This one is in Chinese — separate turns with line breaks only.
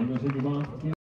你们出去吧